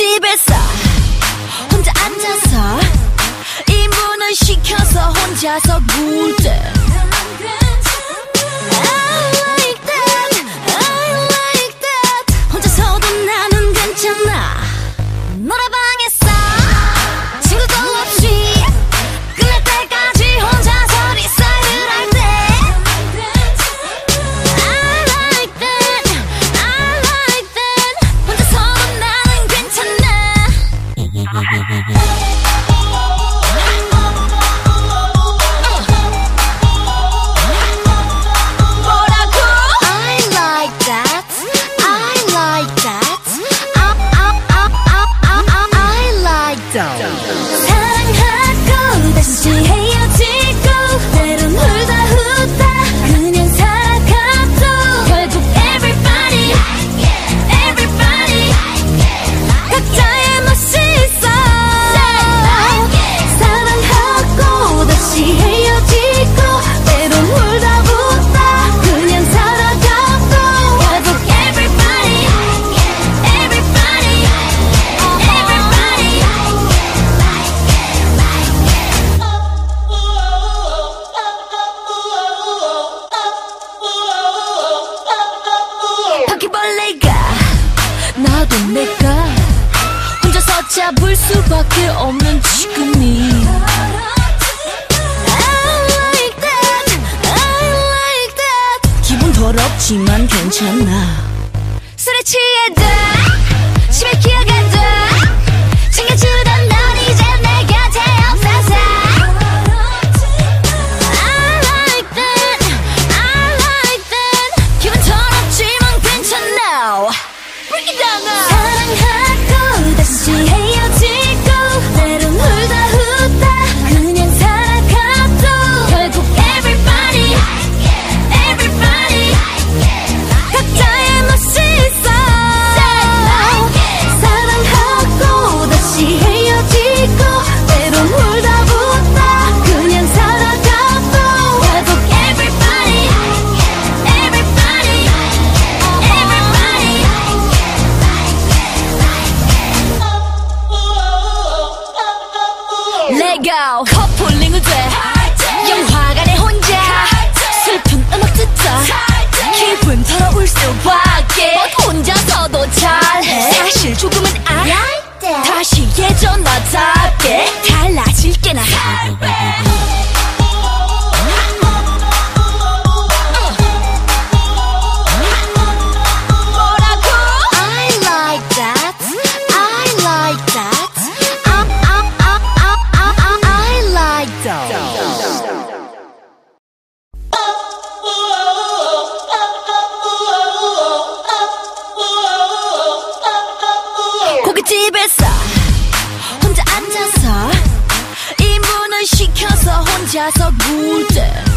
고깃집에서 혼자 앉아서 이문을 시켜서 혼자서 굴때 바퀴벌레가 나도 내가 혼자서 잡을 수밖에 없는 지금이. I 더럽지만 괜찮아. 술에 취해도 집에 기어가도 챙겨주던 Go 커플링을 돼. 영화관에 혼자. 슬픈 음악 듣자. 기분 더러울 수밖에. 혼자서도 잘해. 사실 조금은 집에서 혼자 앉아서 이문을 시켜서 혼자서 굴때